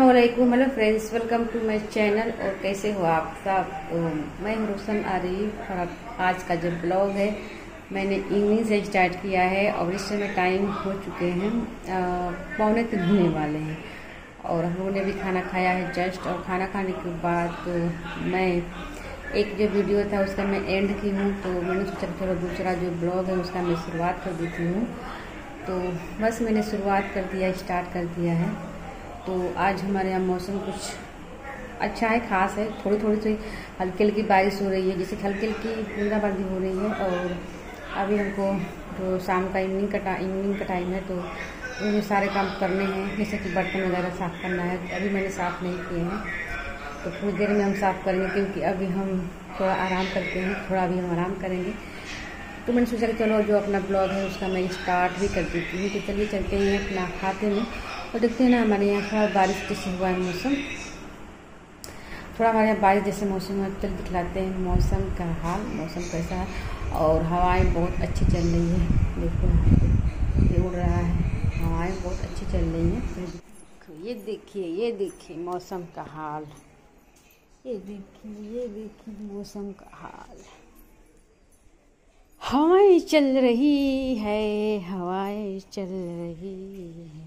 वालेकुम hello friends welcome to my channel और कैसे हो आप सब? तो मैं हूँ रोशन आरिफ। और अब आज का जो ब्लॉग है, मैंने इवनिंग से स्टार्ट किया है और इस समय टाइम हो चुके हैं पौने तीन होने वाले हैं। और हम लोगों ने भी खाना खाया है जस्ट और खाना खाने के बाद तो मैं, एक जो वीडियो था उसका मैं एंड की हूँ तो मैंने सोचा चलो दूसरा जो ब्लॉग है उसका मैं शुरुआत कर देती हूँ। तो बस मैंने शुरुआत कर दिया स्टार्ट कर दिया है। तो आज हमारे यहाँ मौसम कुछ अच्छा है, खास है। थोड़ी थोड़ी सी हल्की हल्की बारिश हो रही है, जैसे हल्की हल्की बूंदाबांदी हो रही है और अभी हमको जो शाम का इवनिंग का इवनिंग का टाइम है तो मुझे सारे काम करने हैं। जैसे कि बर्तन वगैरह साफ़ करना है। अभी मैंने साफ़ नहीं किए हैं। तो थोड़ी देर में हम साफ़ करेंगे, क्योंकि अभी हम थोड़ा आराम करते हैं। थोड़ा अभी हम आराम करेंगे। तो मैंने सोचा कि चलो, जो अपना ब्लॉग है, उसका मैं स्टार्ट भी कर देती हूँ। तो चलिए चलते हैं अपना खाते में। और देखते हैं ना, हमारे यहाँ थोड़ा बारिश जैसे हुआ है मौसम। थोड़ा हमारे यहाँ बारिश जैसे मौसम है चल दिखलाते हैं मौसम का हाल, मौसम कैसा है। और हवाएँ बहुत अच्छी चल रही है। देखो ये उड़ रहा है। हवाएँ बहुत अच्छी चल रही हैं। ये देखिए ये देखिए मौसम का हाल। ये देखिए ये देखिए मौसम का हाल। हवाएँ चल रही है, हवाएँ चल रही है।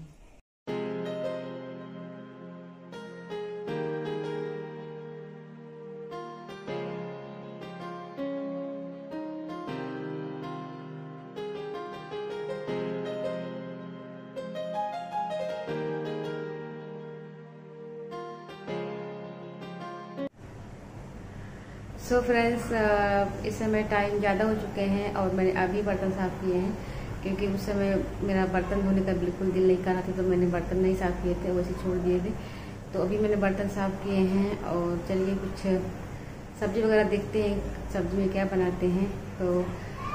सो फ्रेंड्स इस समय टाइम ज़्यादा हो चुके हैं और मैंने अभी बर्तन साफ़ किए हैं, क्योंकि उस समय मेरा बर्तन धोने का बिल्कुल दिल नहीं कर रहा था तो मैंने बर्तन नहीं साफ़ किए थे वैसे छोड़ दिए थे। तो अभी मैंने बर्तन साफ़ किए हैं और चलिए कुछ सब्ज़ी वगैरह देखते हैं, सब्ज़ी में क्या बनाते हैं। तो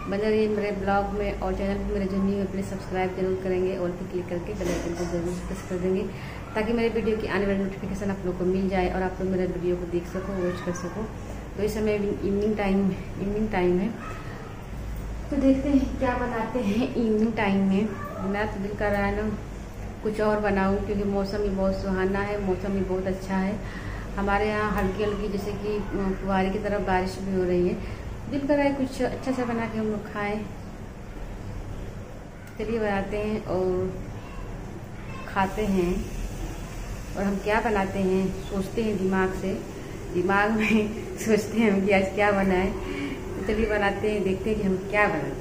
बने रहिए मेरे ब्लॉग में और चैनल पर मेरे जो न्यू प्लीज़ सब्सक्राइब ज़रूर करेंगे और फिर क्लिक करके बेल आइकन को ज़रूर प्रेस कर देंगे, ताकि मेरे वीडियो की आने वाली नोटिफिकेशन आप लोग को मिल जाए और आप लोग मेरे वीडियो को देख सको वॉच कर सको। तो इस समय इवनिंग टाइम इवनिंग टाइम है। तो देखते हैं क्या बनाते हैं इवनिंग टाइम में। मेरा तो दिल कर रहा है ना, कुछ और बनाऊँ, क्योंकि मौसम भी बहुत सुहाना है, मौसम भी बहुत अच्छा है। हमारे यहाँ हल्की हल्की, जैसे कि फुहारे की तरफ़ बारिश भी हो रही है। दिल कर रहा है कुछ अच्छा सा बना के हम लोग खाएँ। चलिए बनाते हैं और खाते हैं। और हम क्या बनाते हैं, सोचते हैं दिमाग से। दिमाग में सोचते हैं हम कि आज क्या बनाएँ। तो चलिए बनाते हैं, देखते हैं कि हम क्या बनाते हैं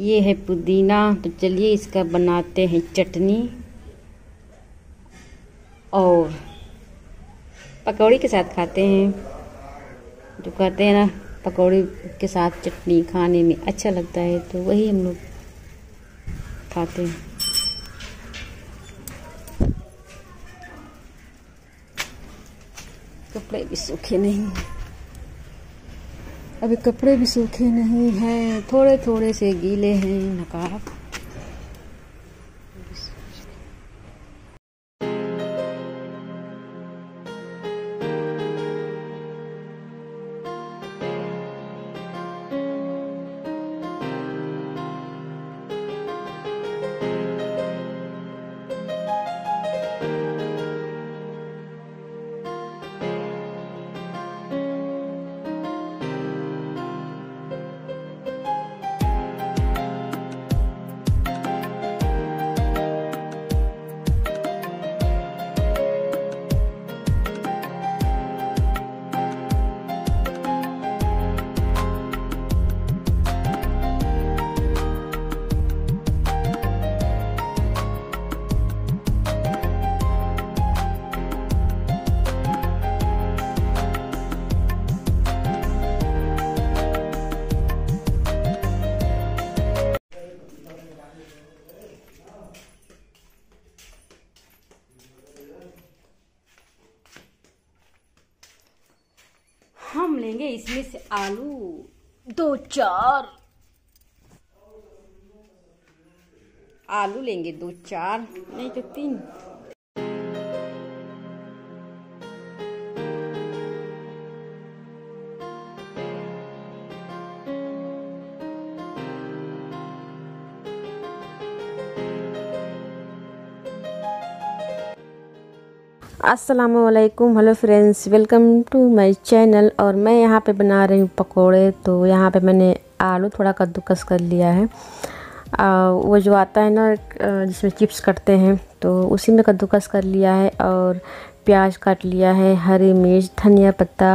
ये है पुदीना। तो चलिए इसका बनाते हैं चटनी। और पकौड़ी के साथ खाते हैं। जो कहते हैं ना, पकौड़ी के साथ चटनी खाने में अच्छा लगता है तो वही हम लोग खाते हैं। कपड़े भी सूखे नहीं हैं। अभी कपड़े भी सूखे नहीं हैं थोड़े थोड़े से गीले हैं नकाब। लेंगे इसमें से आलू। दो चार। आलू लेंगे दो चार। नहीं तो तीन। असलकुम hello friends welcome to my channel और मैं यहाँ पे बना रही हूँ पकोड़े तो यहाँ पे मैंने आलू थोड़ा कद्दूकस कर लिया है। आ, वो जो आता है ना जिसमें चिप्स कटते हैं तो उसी में कद्दूकस कर लिया है और प्याज काट लिया है हरी मिर्च धनिया पत्ता।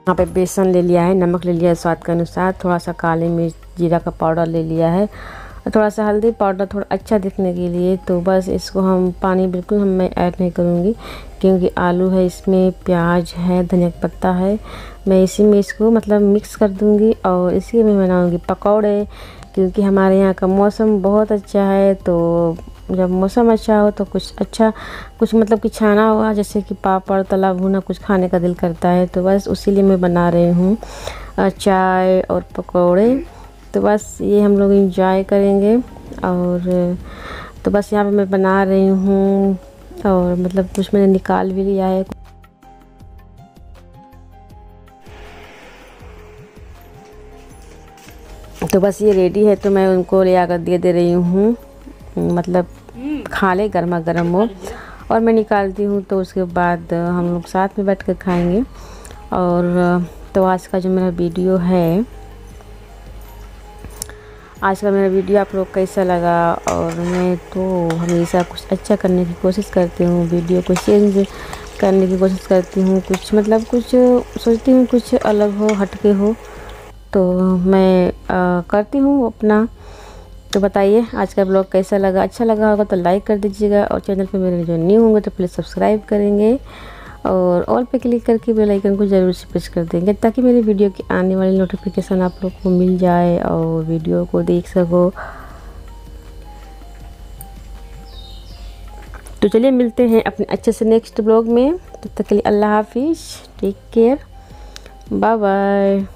यहाँ पे बेसन ले लिया है नमक ले लिया है स्वाद के अनुसार थोड़ा सा काली मिर्च जीरा का पाउडर ले लिया है। थोड़ा सा हल्दी पाउडर थोड़ा अच्छा दिखने के लिए तो बस इसको हम पानी बिल्कुल हम मैं ऐड नहीं करूँगी, क्योंकि आलू है, इसमें प्याज है, धनिया पत्ता है। मैं इसी में इसको मतलब मिक्स कर दूँगी और इसी में बनाऊँगी पकौड़े, क्योंकि हमारे यहाँ का मौसम बहुत अच्छा है तो जब मौसम अच्छा हो तो कुछ अच्छा कुछ मतलब कि छाना हुआ, जैसे कि पापड़ तला भुना कुछ खाने का दिल करता है तो बस उसी लिए मैं बना रही हूँ। चाय और पकौड़े। तो बस ये हम लोग इंजॉय करेंगे और तो बस यहाँ पे मैं बना रही हूँ और मतलब कुछ मैंने निकाल भी लिया है। तो बस ये रेडी है तो मैं उनको ले आकर दे दे रही हूँ। मतलब खा ले गर्मा गर्म हो और मैं निकालती हूँ तो उसके बाद हम लोग साथ में बैठ कर खाएँगे। और तो आज का जो मेरा वीडियो है आज का मेरा वीडियो आप लोग कैसा लगा? और मैं तो हमेशा कुछ अच्छा करने की कोशिश करती हूँ वीडियो को चेंज करने की कोशिश करती हूँ कुछ मतलब कुछ सोचती हूँ कुछ अलग हो हटके हो। तो मैं आ, करती हूँ अपना। तो बताइए आज का ब्लॉग कैसा लगा? अच्छा लगा होगा तो लाइक कर दीजिएगा और चैनल पे मेरे जो न्यू होंगे तो प्लीज़ सब्सक्राइब करेंगे। और ऑल पे क्लिक करके बेल आइकन को ज़रूर से प्रेस कर देंगे, ताकि मेरी वीडियो की आने वाली नोटिफिकेशन आप लोग को मिल जाए और वीडियो को देख सको। तो चलिए मिलते हैं अपने अच्छे से नेक्स्ट ब्लॉग में। तब तो तक के लिए अल्लाह हाफिज़ टेक केयर बाय बाय